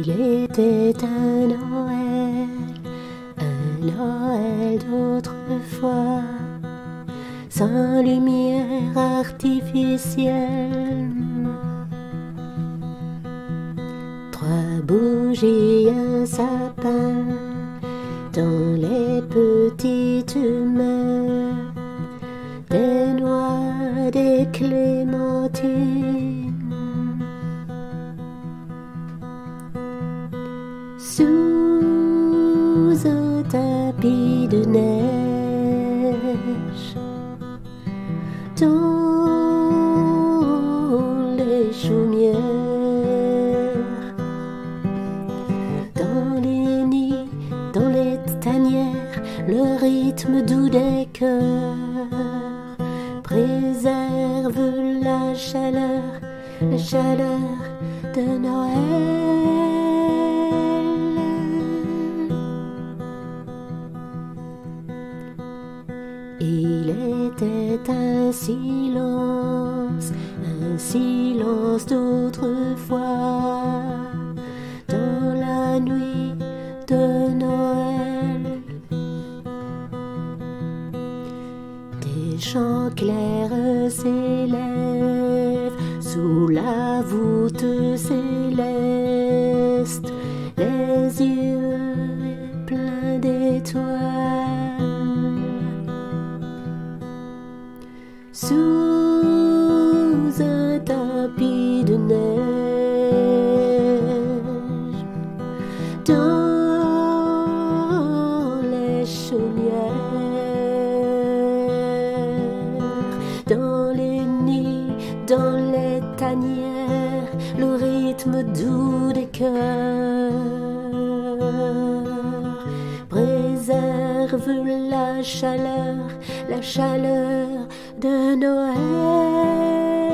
Il était un Noël, un Noël d'autrefois, sans lumière artificielle. Trois bougies, un sapin, dans les petites mains, des noix, des clémentines. Sous un tapis de neige. Dans les chaumières dans les nids dans les tanières le rythme doux des cœurs préserve la chaleur la chaleur de Noël Il était un silence, un silence d'autrefois, dans la nuit de Noël. Des chants clairs s'élèvent sous la voûte céleste, les sous un tapis de neige. Dans les chaumières dans les nids dans les tanières le rythme doux des cœurs préserve la chaleur la chaleur de Noël.